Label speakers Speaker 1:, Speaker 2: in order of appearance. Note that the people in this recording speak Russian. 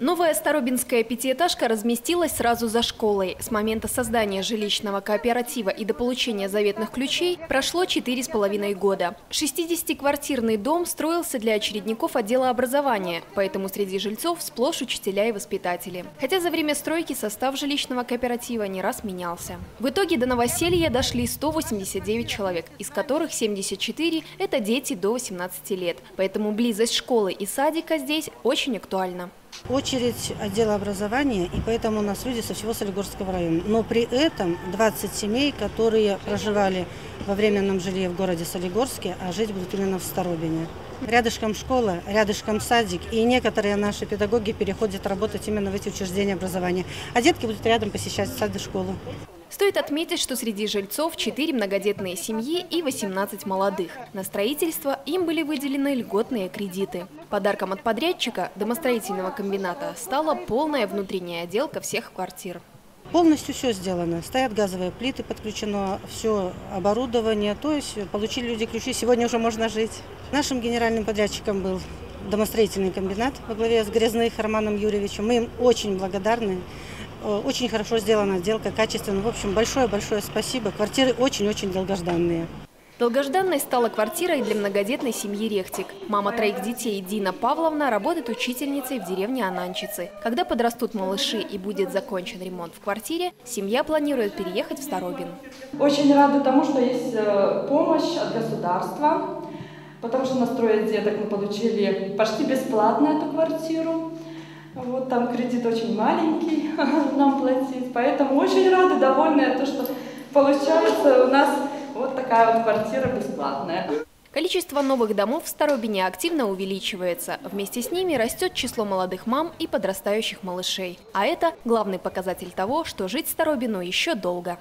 Speaker 1: Новая Старобинская пятиэтажка разместилась сразу за школой. С момента создания жилищного кооператива и до получения заветных ключей прошло четыре с половиной года. 60-квартирный дом строился для очередников отдела образования, поэтому среди жильцов сплошь учителя и воспитатели. Хотя за время стройки состав жилищного кооператива не раз менялся. В итоге до новоселья дошли 189 человек, из которых 74 – это дети до 18 лет. Поэтому близость школы и садика здесь очень актуальна.
Speaker 2: Очередь отдела образования, и поэтому у нас люди со всего Солигорского района. Но при этом 20 семей, которые проживали во временном жилье в городе Солигорске, а жить будут именно в Старобине. Рядышком школа, рядышком садик, и некоторые наши педагоги переходят работать именно в эти учреждения образования. А детки будут рядом посещать сад и школу.
Speaker 1: Стоит отметить, что среди жильцов 4 многодетные семьи и 18 молодых. На строительство им были выделены льготные кредиты. Подарком от подрядчика домостроительного комбината стала полная внутренняя отделка всех квартир.
Speaker 2: Полностью все сделано. Стоят газовые плиты, подключено все оборудование. То есть получили люди ключи, сегодня уже можно жить. Нашим генеральным подрядчиком был домостроительный комбинат во главе с Грязных Романом Юрьевичем. Мы им очень благодарны. Э, очень хорошо сделана отделка, качественно. В общем, большое-большое спасибо. Квартиры очень-очень долгожданные.
Speaker 1: Долгожданной стала квартира и для многодетной семьи Рехтик. Мама троих детей Дина Павловна работает учительницей в деревне Ананчицы. Когда подрастут малыши и будет закончен ремонт в квартире, семья планирует переехать в Старобин.
Speaker 3: Очень рада тому, что есть э, помощь от государства, потому что настроить деток мы получили почти бесплатно эту квартиру. Вот там кредит очень маленький нам платить, поэтому очень рады, довольны, то, что получается у нас вот такая вот квартира бесплатная.
Speaker 1: Количество новых домов в Старобине активно увеличивается. Вместе с ними растет число молодых мам и подрастающих малышей. А это главный показатель того, что жить Старобину еще долго.